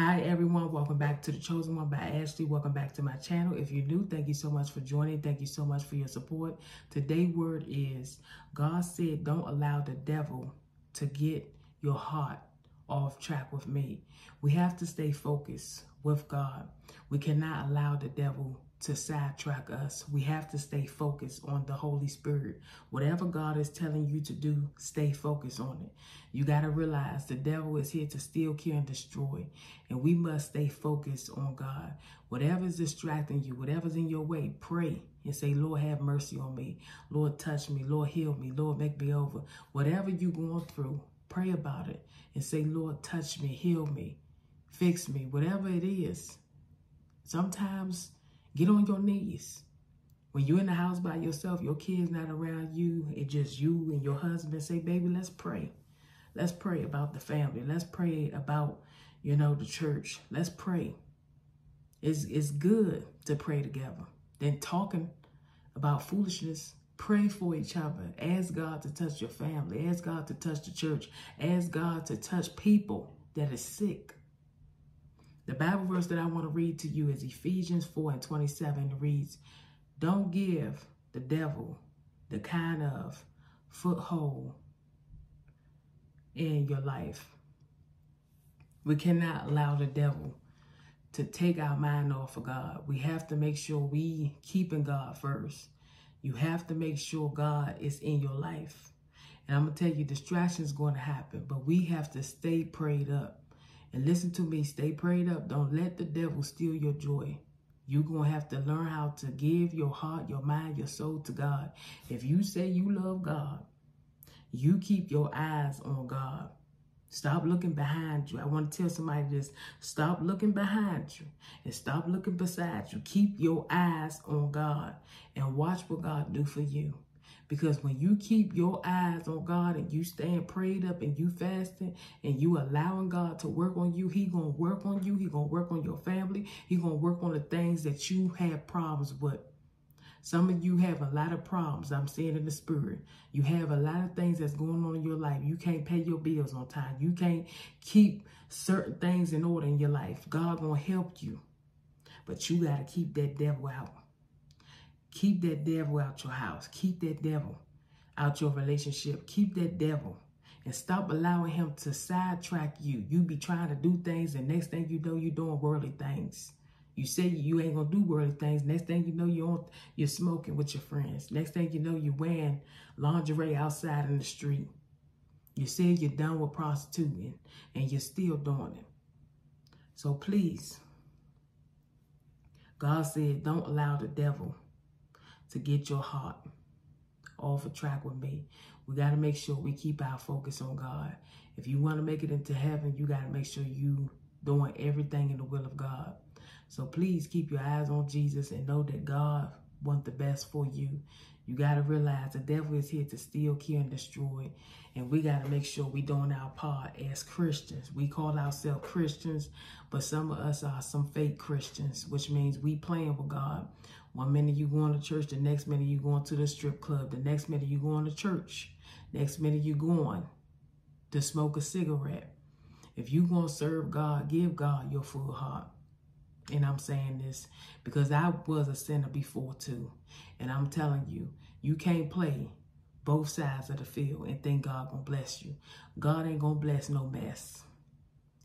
Hi everyone, welcome back to The Chosen One by Ashley. Welcome back to my channel. If you're new, thank you so much for joining. Thank you so much for your support. Today's word is, God said don't allow the devil to get your heart off track with me. We have to stay focused with God. We cannot allow the devil to sidetrack us. We have to stay focused on the Holy Spirit. Whatever God is telling you to do, stay focused on it. You got to realize the devil is here to steal, kill, and destroy. And we must stay focused on God. Whatever is distracting you, whatever's in your way, pray and say, Lord, have mercy on me. Lord, touch me. Lord, heal me. Lord, make me over. Whatever you're going through, pray about it and say, Lord, touch me, heal me, fix me, whatever it is. Sometimes Get on your knees. When you're in the house by yourself, your kids not around you, it's just you and your husband. Say, baby, let's pray. Let's pray about the family. Let's pray about, you know, the church. Let's pray. It's, it's good to pray together. Then talking about foolishness, pray for each other. Ask God to touch your family. Ask God to touch the church. Ask God to touch people that are sick. The Bible verse that I want to read to you is Ephesians 4 and 27. Reads, Don't give the devil the kind of foothold in your life. We cannot allow the devil to take our mind off of God. We have to make sure we keeping God first. You have to make sure God is in your life. And I'm going to tell you, distractions going to happen, but we have to stay prayed up. And listen to me, stay prayed up. Don't let the devil steal your joy. You're going to have to learn how to give your heart, your mind, your soul to God. If you say you love God, you keep your eyes on God. Stop looking behind you. I want to tell somebody this. Stop looking behind you and stop looking beside you. Keep your eyes on God and watch what God do for you. Because when you keep your eyes on God and you stand prayed up and you fasting and you allowing God to work on you, he going to work on you. He going to work on your family. He going to work on the things that you have problems with. Some of you have a lot of problems. I'm seeing in the spirit. You have a lot of things that's going on in your life. You can't pay your bills on time. You can't keep certain things in order in your life. God going to help you. But you got to keep that devil out. Keep that devil out your house. Keep that devil out your relationship. Keep that devil and stop allowing him to sidetrack you. You be trying to do things and next thing you know, you're doing worldly things. You say you ain't gonna do worldly things. Next thing you know, you're, you're smoking with your friends. Next thing you know, you're wearing lingerie outside in the street. You said you're done with prostituting and you're still doing it. So please, God said, don't allow the devil to get your heart off a track with me. We got to make sure we keep our focus on God. If you want to make it into heaven, you got to make sure you doing everything in the will of God. So please keep your eyes on Jesus and know that God wants the best for you. You got to realize the devil is here to steal, kill, and destroy. And we got to make sure we doing our part as Christians. We call ourselves Christians, but some of us are some fake Christians, which means we playing with God. One minute you going to church, the next minute you going to the strip club, the next minute you going to church, next minute you going to smoke a cigarette. If you going to serve God, give God your full heart. And I'm saying this because I was a sinner before too. And I'm telling you, you can't play both sides of the field and think God gonna bless you. God ain't gonna bless no mess.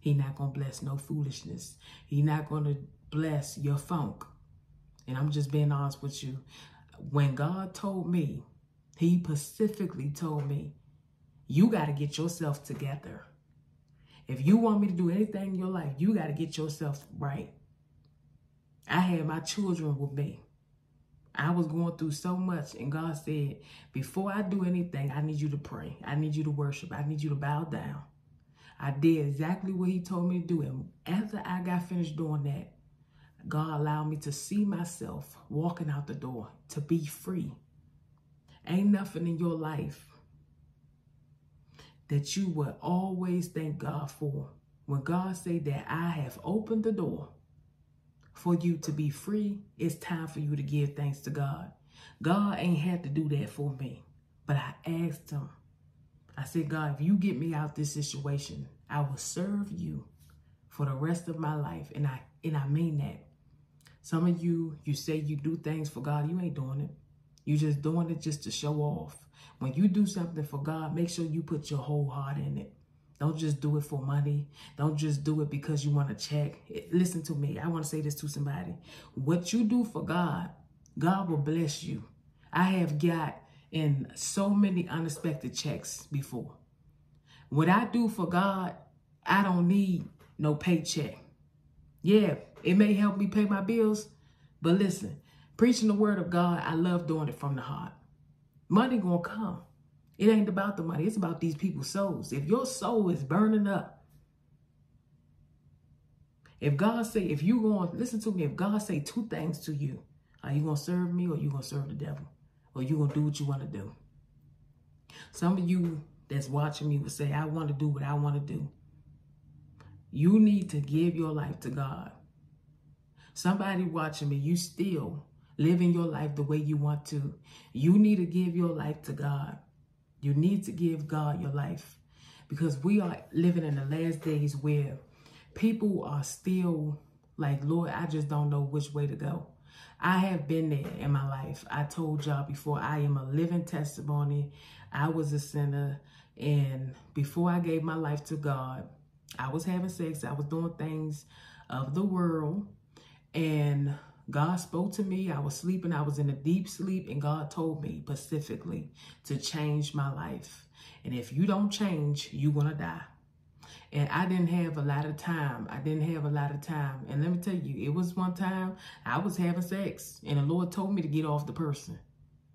He not gonna bless no foolishness. He not gonna bless your funk. And I'm just being honest with you. When God told me, he specifically told me, you got to get yourself together. If you want me to do anything in your life, you got to get yourself right. I had my children with me. I was going through so much, and God said, Before I do anything, I need you to pray. I need you to worship. I need you to bow down. I did exactly what He told me to do. And after I got finished doing that, God allowed me to see myself walking out the door to be free. Ain't nothing in your life that you would always thank God for. When God say that I have opened the door for you to be free, it's time for you to give thanks to God. God ain't had to do that for me, but I asked him. I said, God, if you get me out this situation, I will serve you for the rest of my life. And I and I mean that. Some of you, you say you do things for God, you ain't doing it. You just doing it just to show off. When you do something for God, make sure you put your whole heart in it. Don't just do it for money. Don't just do it because you want to check. Listen to me. I want to say this to somebody. What you do for God, God will bless you. I have got in so many unexpected checks before. What I do for God, I don't need no paycheck. Yeah, it may help me pay my bills, but listen, preaching the word of God, I love doing it from the heart. Money gonna come. It ain't about the money. It's about these people's souls. If your soul is burning up, if God say, if you going, listen to me, if God say two things to you, are you going to serve me or you going to serve the devil? Or you going to do what you want to do? Some of you that's watching me would say, I want to do what I want to do. You need to give your life to God. Somebody watching me, you still living your life the way you want to. You need to give your life to God. You need to give God your life because we are living in the last days where people are still like, Lord, I just don't know which way to go. I have been there in my life. I told y'all before, I am a living testimony. I was a sinner. And before I gave my life to God, I was having sex. I was doing things of the world. And God spoke to me. I was sleeping. I was in a deep sleep. And God told me specifically to change my life. And if you don't change, you're going to die. And I didn't have a lot of time. I didn't have a lot of time. And let me tell you, it was one time I was having sex. And the Lord told me to get off the person.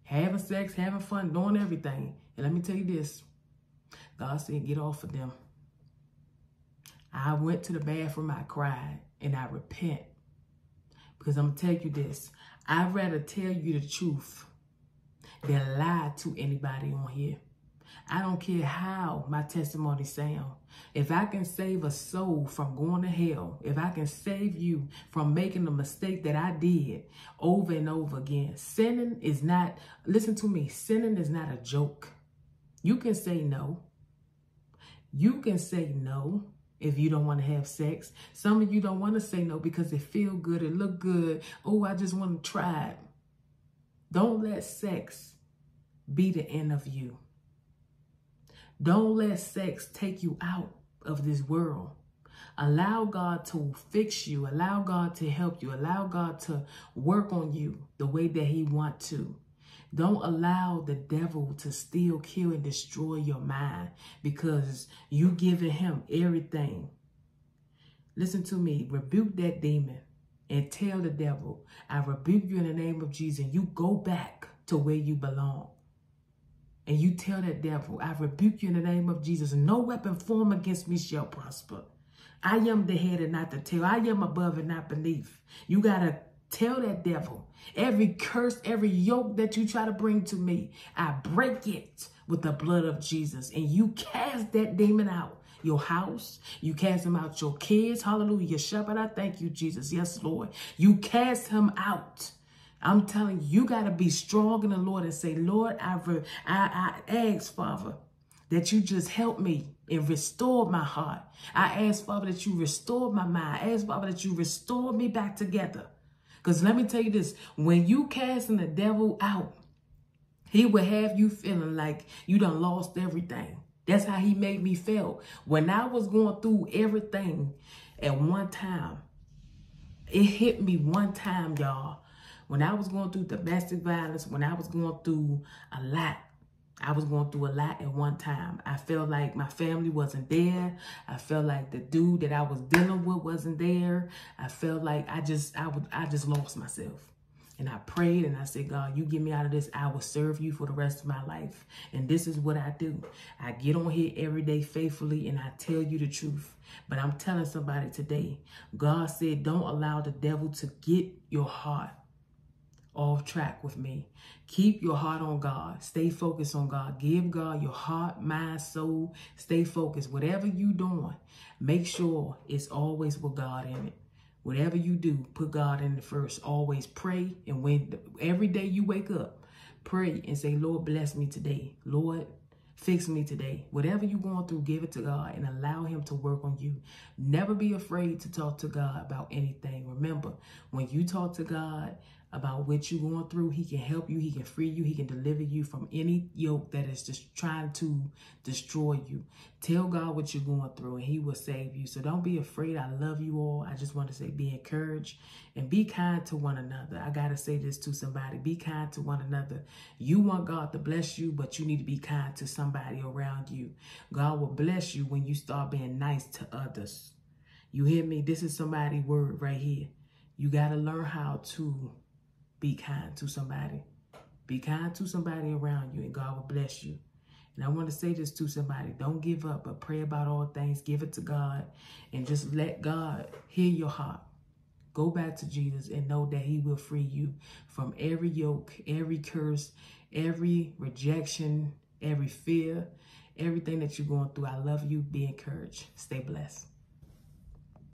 Having sex, having fun, doing everything. And let me tell you this. God said, get off of them. I went to the bathroom, I cried, and I repent. Because I'm going to tell you this. I'd rather tell you the truth than lie to anybody on here. I don't care how my testimony sound. If I can save a soul from going to hell, if I can save you from making the mistake that I did over and over again, sinning is not, listen to me, sinning is not a joke. You can say no. You can say no if you don't want to have sex. Some of you don't want to say no because it feel good, it look good. Oh, I just want to try it. Don't let sex be the end of you. Don't let sex take you out of this world. Allow God to fix you. Allow God to help you. Allow God to work on you the way that he want to. Don't allow the devil to steal, kill, and destroy your mind because you giving him everything. Listen to me. Rebuke that demon and tell the devil, I rebuke you in the name of Jesus. You go back to where you belong. And you tell that devil, I rebuke you in the name of Jesus. No weapon formed against me shall prosper. I am the head and not the tail. I am above and not beneath. You got to Tell that devil, every curse, every yoke that you try to bring to me, I break it with the blood of Jesus. And you cast that demon out your house. You cast him out your kids. Hallelujah. Shepherd, I thank you, Jesus. Yes, Lord. You cast him out. I'm telling you, you got to be strong in the Lord and say, Lord, I, I, I ask, Father, that you just help me and restore my heart. I ask, Father, that you restore my mind. I ask, Father, that you restore me back together. Because let me tell you this, when you casting the devil out, he will have you feeling like you done lost everything. That's how he made me feel. When I was going through everything at one time, it hit me one time, y'all. When I was going through domestic violence, when I was going through a lot, I was going through a lot at one time. I felt like my family wasn't there. I felt like the dude that I was dealing with wasn't there. I felt like I just I would I just lost myself. And I prayed and I said, God, you get me out of this. I will serve you for the rest of my life. And this is what I do. I get on here every day faithfully and I tell you the truth. But I'm telling somebody today, God said, don't allow the devil to get your heart off track with me. Keep your heart on God. Stay focused on God. Give God your heart, mind, soul. Stay focused. Whatever you doing, make sure it's always with God in it. Whatever you do, put God in the first. Always pray. And when every day you wake up, pray and say, Lord, bless me today. Lord, Fix me today. Whatever you're going through, give it to God and allow Him to work on you. Never be afraid to talk to God about anything. Remember, when you talk to God, about what you're going through. He can help you. He can free you. He can deliver you from any yoke that is just trying to destroy you. Tell God what you're going through and he will save you. So don't be afraid. I love you all. I just want to say be encouraged and be kind to one another. I got to say this to somebody. Be kind to one another. You want God to bless you, but you need to be kind to somebody around you. God will bless you when you start being nice to others. You hear me? This is somebody's word right here. You got to learn how to be kind to somebody. Be kind to somebody around you and God will bless you. And I want to say this to somebody. Don't give up, but pray about all things. Give it to God and just let God hear your heart. Go back to Jesus and know that he will free you from every yoke, every curse, every rejection, every fear, everything that you're going through. I love you. Be encouraged. Stay blessed.